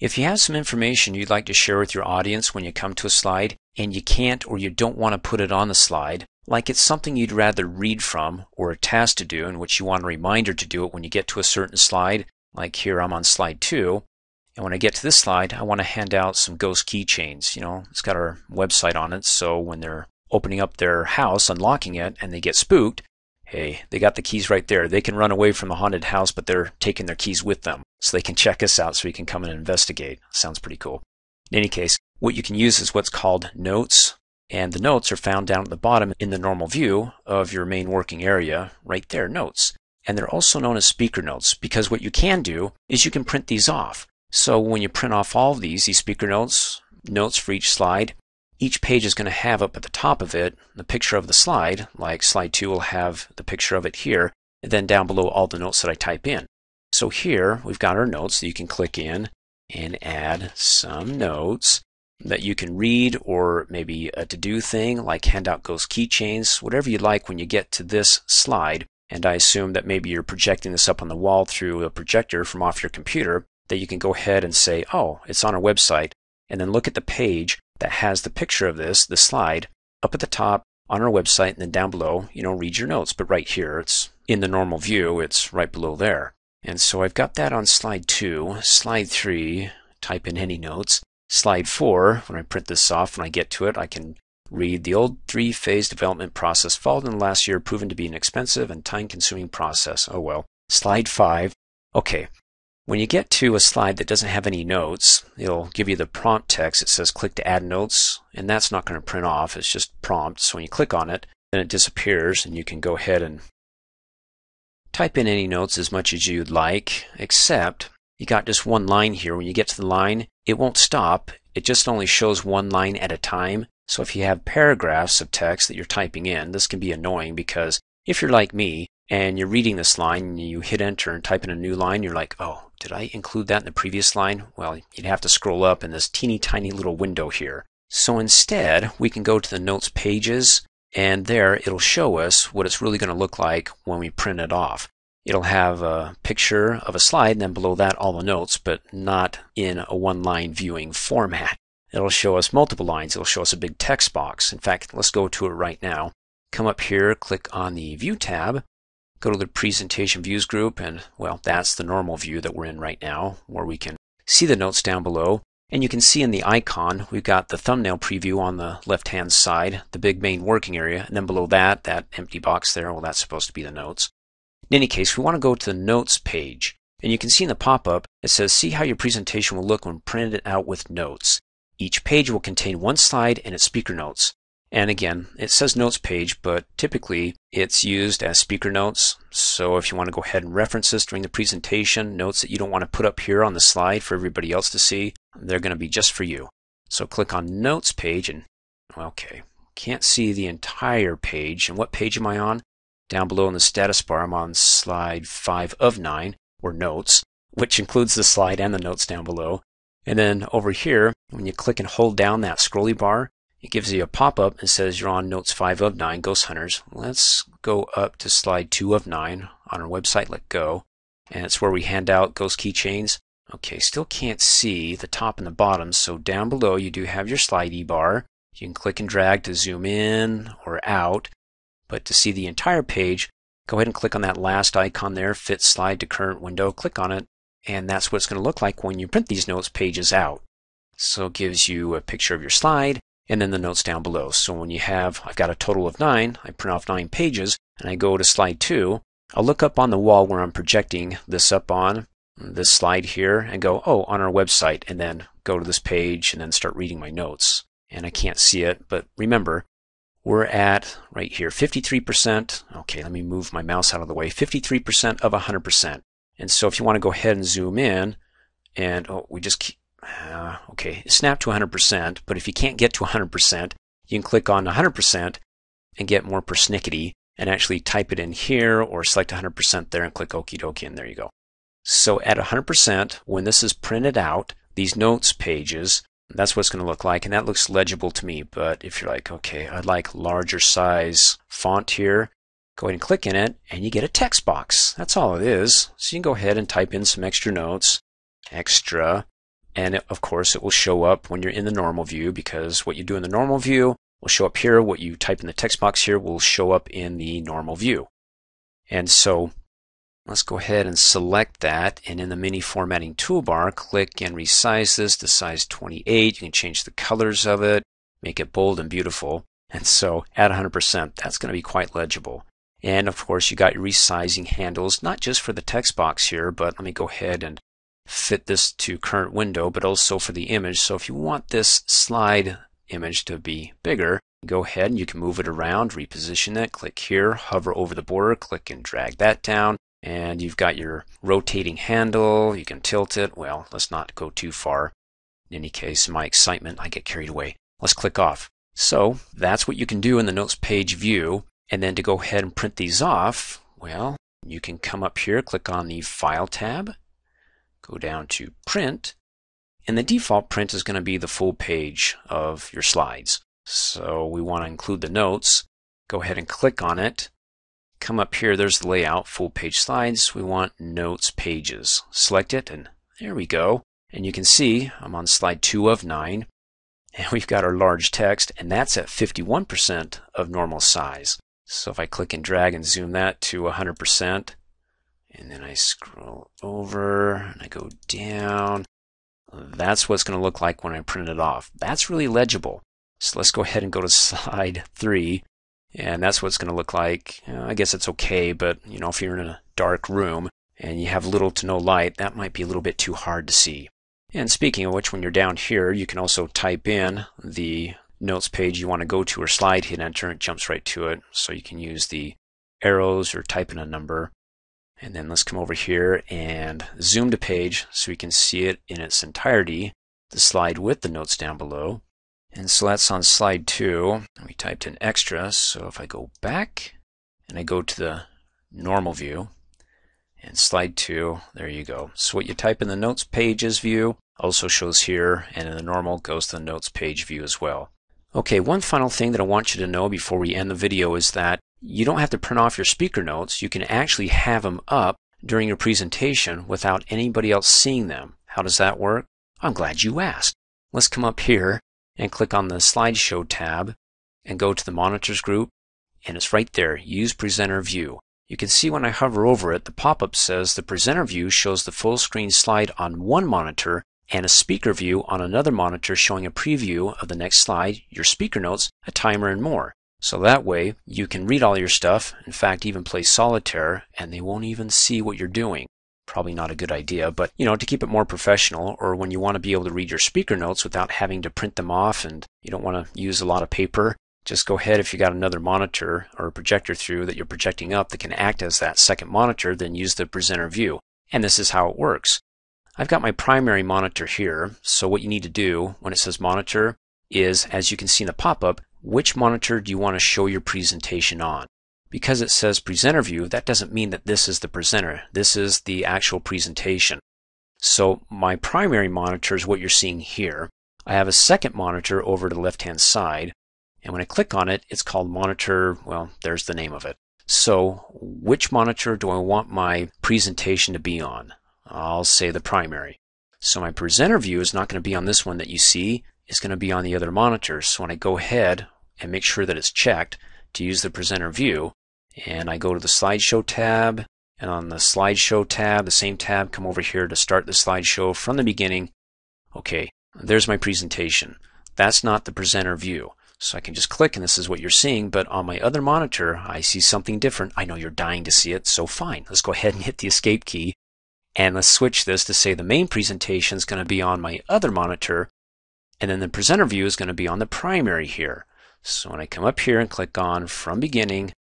If you have some information you'd like to share with your audience when you come to a slide and you can't or you don't want to put it on the slide, like it's something you'd rather read from or a task to do in which you want a reminder to do it when you get to a certain slide, like here I'm on slide 2, and when I get to this slide, I want to hand out some ghost keychains. You know, it's got our website on it, so when they're opening up their house, unlocking it, and they get spooked, hey, they got the keys right there. They can run away from the haunted house, but they're taking their keys with them. So they can check us out so we can come and investigate. Sounds pretty cool. In any case, what you can use is what's called notes. And the notes are found down at the bottom in the normal view of your main working area, right there, notes. And they're also known as speaker notes because what you can do is you can print these off. So when you print off all of these, these speaker notes, notes for each slide, each page is going to have up at the top of it the picture of the slide, like slide 2 will have the picture of it here, and then down below all the notes that I type in. So here we've got our notes that you can click in and add some notes that you can read or maybe a to-do thing like handout ghost keychains, whatever you like when you get to this slide. And I assume that maybe you're projecting this up on the wall through a projector from off your computer that you can go ahead and say, oh, it's on our website, and then look at the page that has the picture of this, the slide, up at the top on our website, and then down below, you know, read your notes. But right here, it's in the normal view, it's right below there. And so I've got that on slide two. Slide three, type in any notes. Slide four, when I print this off, when I get to it, I can read the old three phase development process followed in the last year proven to be an expensive and time consuming process. Oh well. Slide five. Okay, when you get to a slide that doesn't have any notes, it'll give you the prompt text. It says click to add notes, and that's not going to print off. It's just prompt. So when you click on it, then it disappears, and you can go ahead and type in any notes as much as you'd like, except you got just one line here. When you get to the line, it won't stop. It just only shows one line at a time. So if you have paragraphs of text that you're typing in, this can be annoying because if you're like me and you're reading this line and you hit enter and type in a new line, you're like, oh, did I include that in the previous line? Well, you'd have to scroll up in this teeny tiny little window here. So instead, we can go to the notes pages and there it'll show us what it's really going to look like when we print it off. It'll have a picture of a slide and then below that all the notes, but not in a one-line viewing format. It'll show us multiple lines. It'll show us a big text box. In fact, let's go to it right now. Come up here, click on the View tab, go to the presentation views group and well that's the normal view that we're in right now where we can see the notes down below. And you can see in the icon we've got the thumbnail preview on the left hand side the big main working area and then below that that empty box there well that's supposed to be the notes. In any case we want to go to the notes page and you can see in the pop-up it says see how your presentation will look when printed out with notes. Each page will contain one slide and its speaker notes and again, it says notes page, but typically it's used as speaker notes. So if you want to go ahead and reference this during the presentation, notes that you don't want to put up here on the slide for everybody else to see, they're going to be just for you. So click on notes page and okay, can't see the entire page. And what page am I on? Down below in the status bar, I'm on slide 5 of 9, or notes, which includes the slide and the notes down below. And then over here, when you click and hold down that scrolly bar, it gives you a pop-up and says you're on notes 5 of 9, Ghost Hunters. Let's go up to slide 2 of 9 on our website, let go. And it's where we hand out ghost keychains. Okay, still can't see the top and the bottom, so down below you do have your slidey bar. You can click and drag to zoom in or out. But to see the entire page, go ahead and click on that last icon there, fit slide to current window, click on it, and that's what it's going to look like when you print these notes pages out. So it gives you a picture of your slide, and then the notes down below. So when you have, I've got a total of nine, I print off nine pages, and I go to slide two, I'll look up on the wall where I'm projecting this up on, this slide here, and go, oh, on our website, and then go to this page and then start reading my notes. And I can't see it, but remember, we're at right here 53%. Okay, let me move my mouse out of the way. 53% of 100%. And so if you want to go ahead and zoom in, and oh, we just uh, okay, snap to 100%, but if you can't get to 100%, you can click on 100% and get more persnickety and actually type it in here or select 100% there and click okie dokie and there you go. So at 100%, when this is printed out, these notes pages, that's what it's going to look like and that looks legible to me. But if you're like, okay, I'd like larger size font here, go ahead and click in it and you get a text box. That's all it is. So you can go ahead and type in some extra notes, extra, And it, of course, it will show up when you're in the normal view because what you do in the normal view will show up here. What you type in the text box here will show up in the normal view. And so let's go ahead and select that. And in the mini formatting toolbar, click and resize this to size 28. You can change the colors of it, make it bold and beautiful. And so at 100%, that's going to be quite legible. And of course, you got your resizing handles, not just for the text box here, but let me go ahead and fit this to current window, but also for the image. So if you want this slide image to be bigger, go ahead and you can move it around, reposition it, click here, hover over the border, click and drag that down. And you've got your rotating handle, you can tilt it. Well, let's not go too far. In any case, my excitement, I get carried away. Let's click off. So that's what you can do in the notes page view. And then to go ahead and print these off, well, you can come up here, click on the File tab, go down to Print, and the default print is going to be the full page of your slides. So we want to include the notes. Go ahead and click on it. Come up here, there's the layout, full page slides. We want notes pages. Select it, and there we go. And you can see I'm on slide 2 of 9. And we've got our large text, and that's at 51% of normal size. So if I click and drag and zoom that to 100%, and then I scroll over and I go down, that's what it's going to look like when I print it off. That's really legible. So let's go ahead and go to slide 3, and that's what it's going to look like. Uh, I guess it's okay, but you know, if you're in a dark room and you have little to no light, that might be a little bit too hard to see. And speaking of which, when you're down here, you can also type in the notes page you want to go to or slide, hit enter, it jumps right to it. So you can use the arrows or type in a number. And then let's come over here and zoom to page so we can see it in its entirety, the slide with the notes down below. And so that's on slide two. We typed in extra, so if I go back and I go to the normal view and slide two, there you go. So what you type in the notes pages view also shows here, and in the normal goes to the notes page view as well. Okay, one final thing that I want you to know before we end the video is that you don't have to print off your speaker notes. You can actually have them up during your presentation without anybody else seeing them. How does that work? I'm glad you asked. Let's come up here and click on the slideshow tab and go to the monitors group and it's right there, use presenter view. You can see when I hover over it, the pop-up says the presenter view shows the full screen slide on one monitor and a speaker view on another monitor showing a preview of the next slide, your speaker notes, a timer, and more. So that way you can read all your stuff, in fact even play solitaire, and they won't even see what you're doing. Probably not a good idea, but you know, to keep it more professional, or when you want to be able to read your speaker notes without having to print them off and you don't want to use a lot of paper, just go ahead if you got another monitor or a projector through that you're projecting up that can act as that second monitor, then use the presenter view. And this is how it works. I've got my primary monitor here, so what you need to do when it says monitor is, as you can see in the pop-up, which monitor do you want to show your presentation on? Because it says presenter view, that doesn't mean that this is the presenter. This is the actual presentation. So my primary monitor is what you're seeing here. I have a second monitor over to the left-hand side, and when I click on it, it's called monitor, well, there's the name of it. So which monitor do I want my presentation to be on? I'll say the primary. So my presenter view is not going to be on this one that you see, it's going to be on the other monitors. So when I go ahead and make sure that it's checked to use the presenter view, and I go to the slideshow tab, and on the slideshow tab, the same tab, come over here to start the slideshow from the beginning. Okay, there's my presentation. That's not the presenter view. So I can just click and this is what you're seeing, but on my other monitor, I see something different. I know you're dying to see it, so fine. Let's go ahead and hit the escape key and let's switch this to say the main presentation is going to be on my other monitor, and then the presenter view is going to be on the primary here. So when I come up here and click on From Beginning,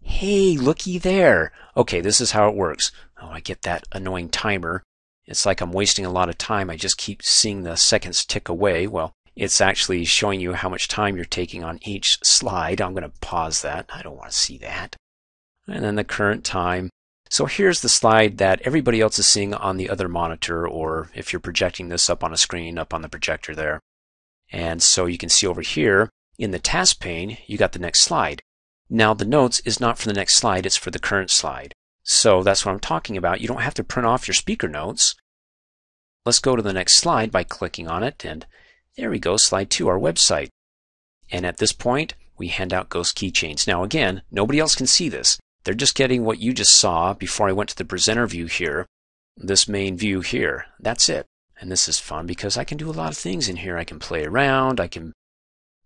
hey, looky there. Okay, this is how it works. Oh, I get that annoying timer. It's like I'm wasting a lot of time. I just keep seeing the seconds tick away. Well, it's actually showing you how much time you're taking on each slide. I'm going to pause that. I don't want to see that. And then the current time. So here's the slide that everybody else is seeing on the other monitor, or if you're projecting this up on a screen, up on the projector there. And so you can see over here in the task pane, you got the next slide. Now the notes is not for the next slide, it's for the current slide. So that's what I'm talking about. You don't have to print off your speaker notes. Let's go to the next slide by clicking on it and there we go, slide two, our website. And at this point, we hand out ghost keychains. Now again, nobody else can see this. They're just getting what you just saw before I went to the presenter view here, this main view here. That's it. And this is fun because I can do a lot of things in here. I can play around, I can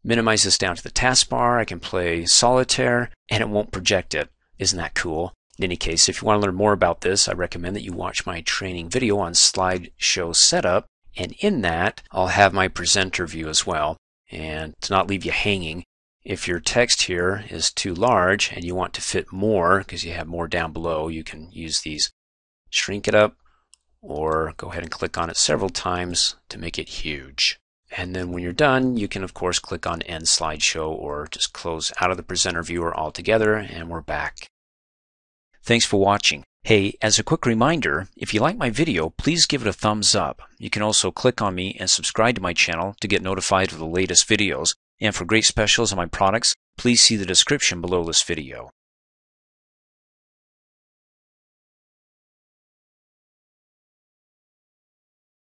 minimize this down to the taskbar, I can play solitaire, and it won't project it. Isn't that cool? In any case, if you want to learn more about this, I recommend that you watch my training video on slideshow setup. And in that, I'll have my presenter view as well. And to not leave you hanging, if your text here is too large and you want to fit more because you have more down below, you can use these shrink it up or go ahead and click on it several times to make it huge. And then when you're done, you can of course click on End Slideshow or just close out of the presenter viewer altogether and we're back. Thanks for watching. Hey, as a quick reminder, if you like my video, please give it a thumbs up. You can also click on me and subscribe to my channel to get notified of the latest videos. And for great specials on my products, please see the description below this video.